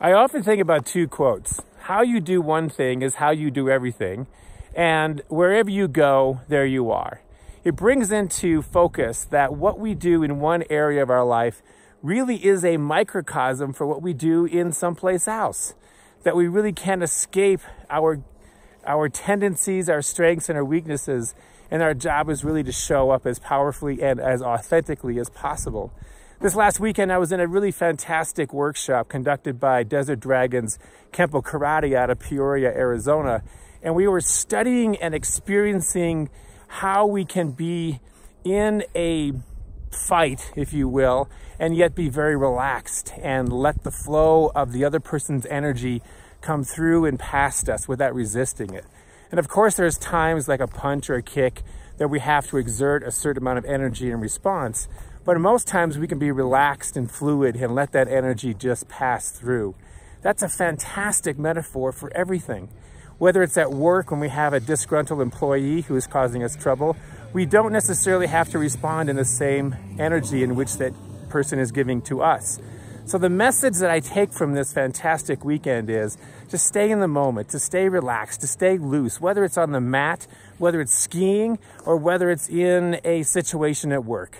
I often think about two quotes. How you do one thing is how you do everything. And wherever you go, there you are. It brings into focus that what we do in one area of our life really is a microcosm for what we do in someplace else. That we really can't escape our, our tendencies, our strengths, and our weaknesses. And our job is really to show up as powerfully and as authentically as possible. This last weekend, I was in a really fantastic workshop conducted by Desert Dragons Kempo Karate out of Peoria, Arizona. And we were studying and experiencing how we can be in a fight, if you will, and yet be very relaxed and let the flow of the other person's energy come through and past us without resisting it. And of course, there's times like a punch or a kick that we have to exert a certain amount of energy in response. But most times we can be relaxed and fluid and let that energy just pass through. That's a fantastic metaphor for everything. Whether it's at work when we have a disgruntled employee who is causing us trouble, we don't necessarily have to respond in the same energy in which that person is giving to us. So the message that I take from this fantastic weekend is to stay in the moment, to stay relaxed, to stay loose, whether it's on the mat, whether it's skiing, or whether it's in a situation at work.